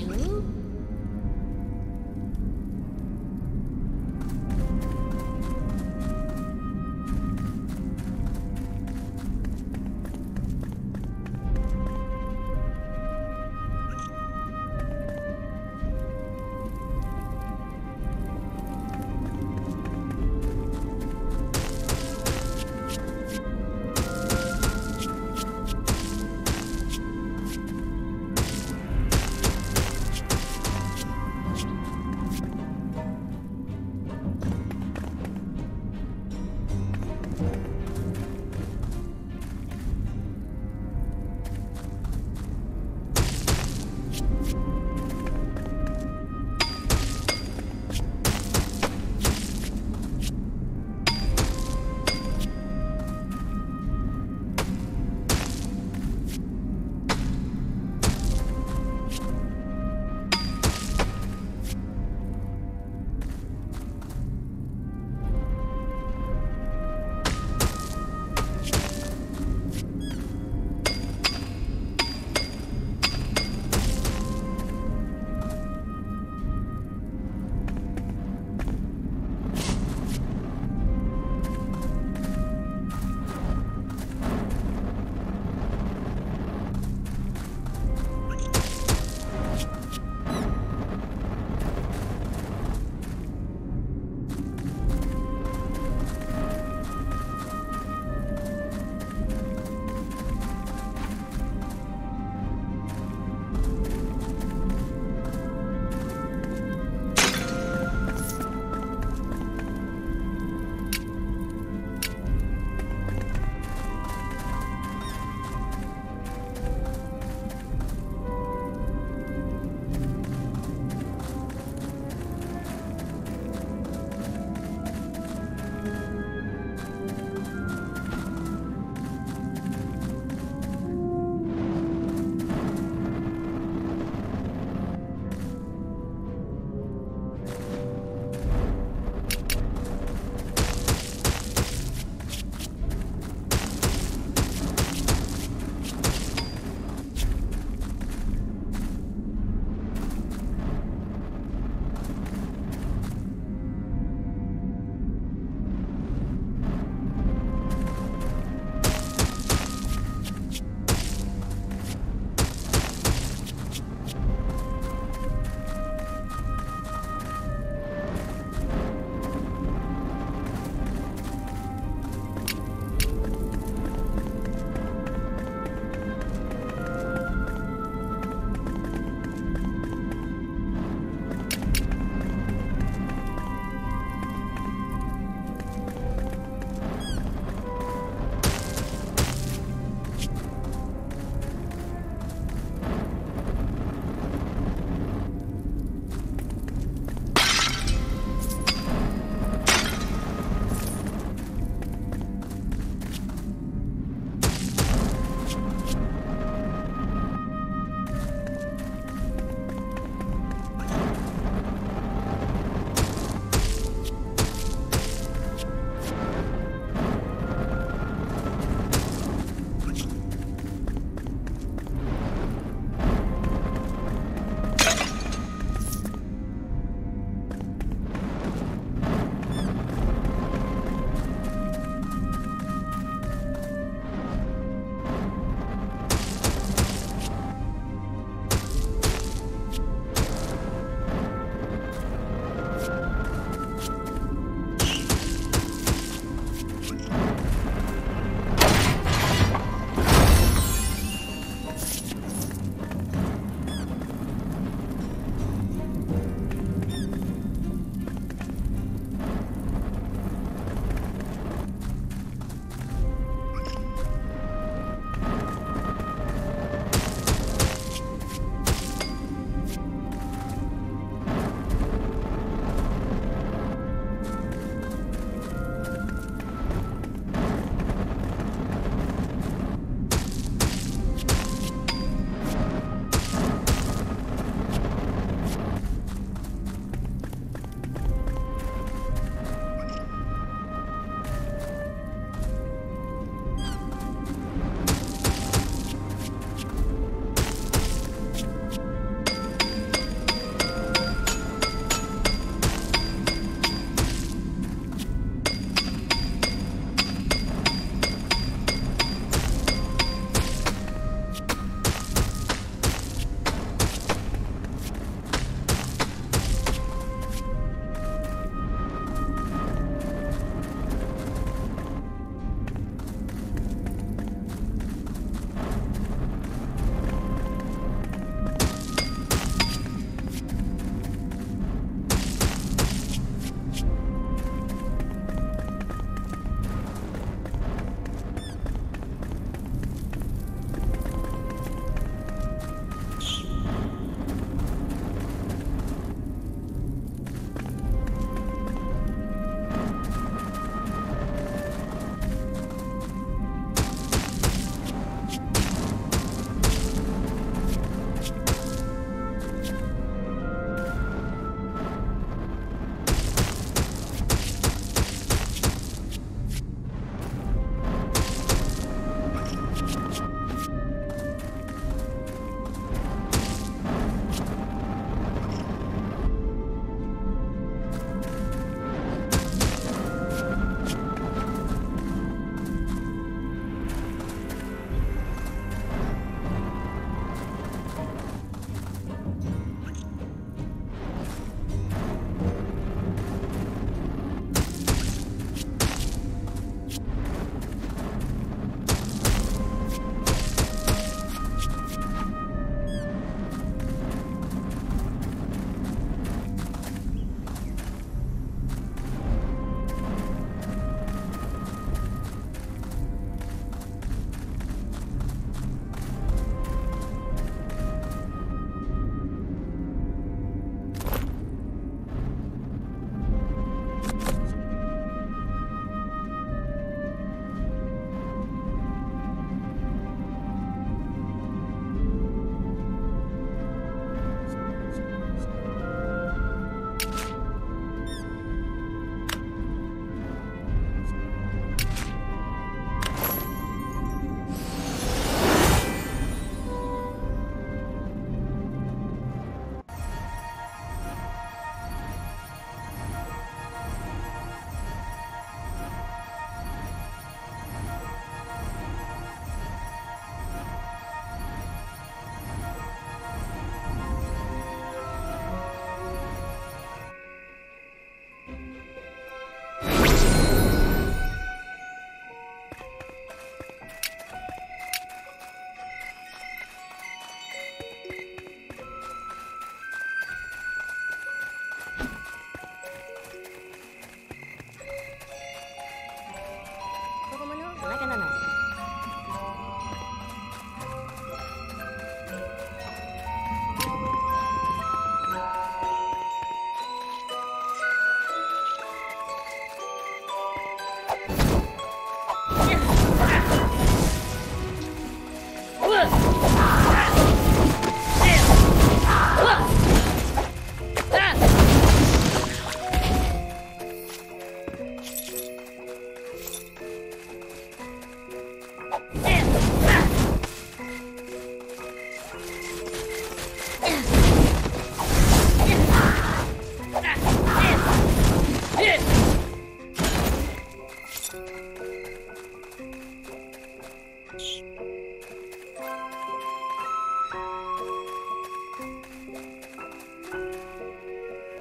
Ooh.